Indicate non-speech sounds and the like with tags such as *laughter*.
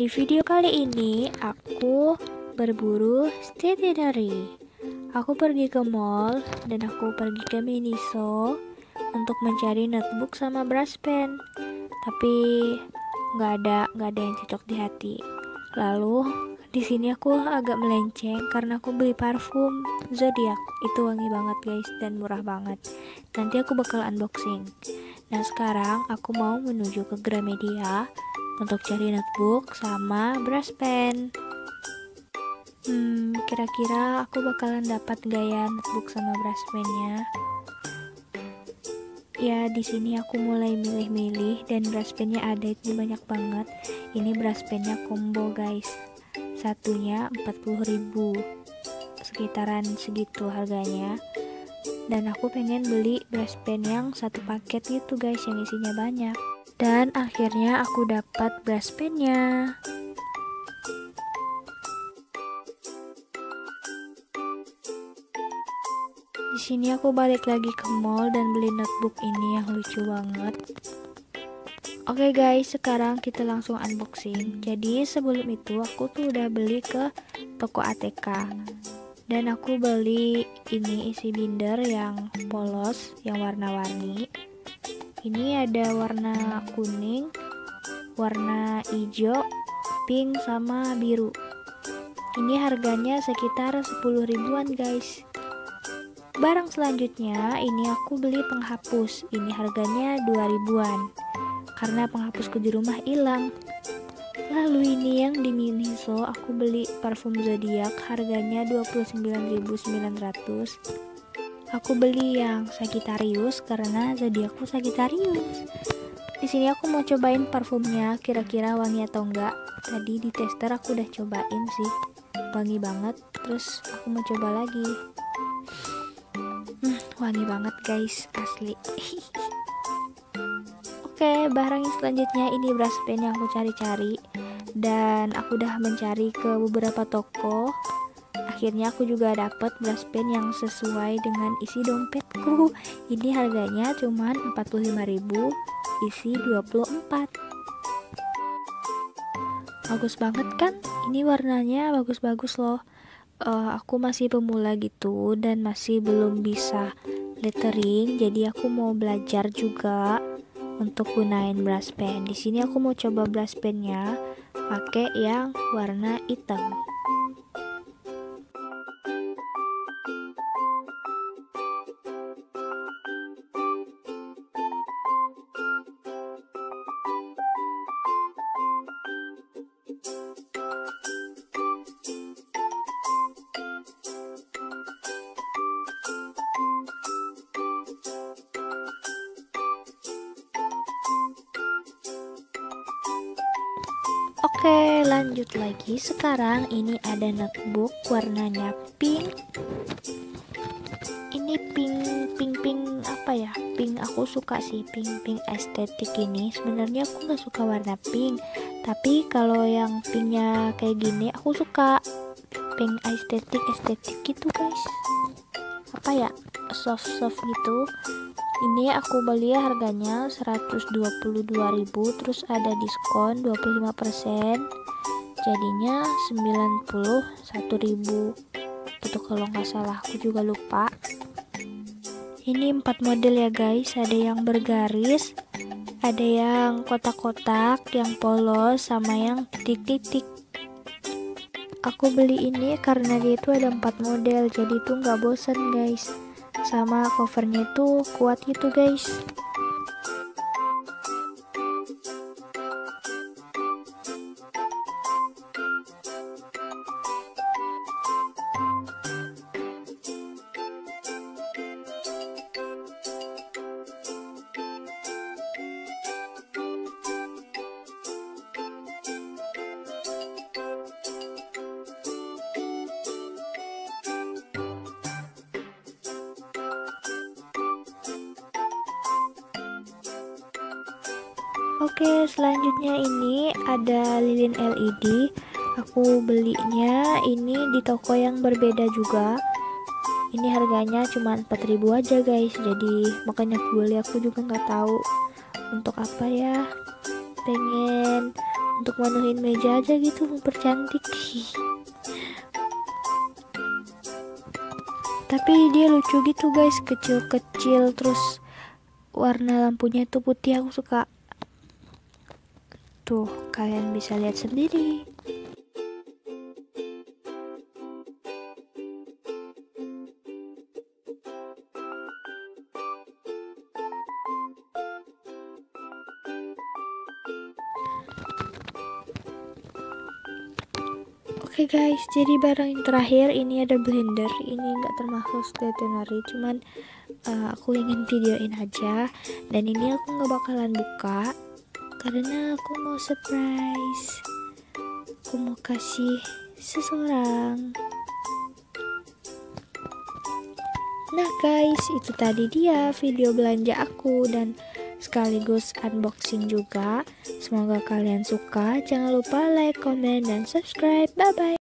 Di video kali ini aku berburu stationery. Aku pergi ke mall dan aku pergi ke Miniso untuk mencari notebook sama brush pen. Tapi nggak ada nggak ada yang cocok di hati. Lalu di sini aku agak melenceng karena aku beli parfum Zodiac. Itu wangi banget guys dan murah banget. Nanti aku bakal unboxing. Nah sekarang aku mau menuju ke Gramedia untuk cari notebook sama brush pen. Hmm, kira-kira aku bakalan dapat gaya notebook sama brush pennya. Ya, di sini aku mulai milih-milih dan brush pennya ada itu banyak banget. Ini brush pennya combo, guys. Satunya 40.000. Sekitaran segitu harganya. Dan aku pengen beli brush pen yang satu paket gitu, guys, yang isinya banyak. Dan akhirnya aku dapat brush pennya. Di sini aku balik lagi ke mall dan beli notebook ini yang lucu banget. Oke okay guys, sekarang kita langsung unboxing. Jadi sebelum itu aku tuh udah beli ke toko ATK. Dan aku beli ini isi binder yang polos, yang warna-warni. Ini ada warna kuning, warna hijau, pink sama biru. Ini harganya sekitar 10 ribuan guys. Barang selanjutnya ini aku beli penghapus. Ini harganya 2 ribuan. Karena penghapusku di rumah hilang. Lalu ini yang di Miniso aku beli parfum Zodiac harganya 29.900. Aku beli yang Sagittarius karena zodiakku Sagittarius. Di sini aku mau cobain parfumnya kira-kira wangi atau enggak. Tadi di tester aku udah cobain sih. Wangi banget. Terus aku mau coba lagi wangi banget guys asli *laughs* Oke barang yang selanjutnya ini brush pen yang aku cari-cari dan aku udah mencari ke beberapa toko akhirnya aku juga dapat brush pen yang sesuai dengan isi dompetku. Ini harganya cuma 45.000 isi 24 bagus banget kan? Ini warnanya bagus-bagus loh. Uh, aku masih pemula gitu dan masih belum bisa lettering jadi aku mau belajar juga untuk gunain brush pen. Di sini aku mau coba brush pennya pakai yang warna hitam Oke lanjut lagi. Sekarang ini ada notebook warnanya pink. Ini pink pink pink apa ya? Pink aku suka sih pink pink estetik ini. Sebenarnya aku nggak suka warna pink. Tapi kalau yang pinknya kayak gini aku suka pink estetik estetik gitu guys. Apa ya? Soft soft gitu ini aku beli harganya 122.000 terus ada diskon 25% jadinya 91.000 itu kalau nggak salah aku juga lupa. Ini empat model ya guys. Ada yang bergaris ada yang kotak-kotak yang polos sama yang titik-titik. Aku beli ini karena dia itu ada empat model jadi itu nggak bosan guys sama covernya itu kuat gitu guys Oke, selanjutnya ini ada lilin LED. Aku belinya ini di toko yang berbeda juga. Ini harganya cuma 4000 aja guys. Jadi makanya aku beli aku juga nggak tahu untuk apa ya. Pengen untuk menuhin meja aja gitu mempercantik *laughs* tapi dia lucu gitu guys kecil-kecil terus warna lampunya tuh putih aku suka tuh kalian bisa lihat sendiri Oke okay guys, jadi barang yang terakhir ini ada blender. Ini nggak termasuk stationery, cuman uh, aku ingin videoin aja. Dan ini aku nggak bakalan buka karena aku mau surprise. Aku mau kasih seseorang. Nah guys, itu tadi dia video belanja aku dan sekaligus unboxing juga. Semoga kalian suka. Jangan lupa like, comment, dan subscribe. Bye bye.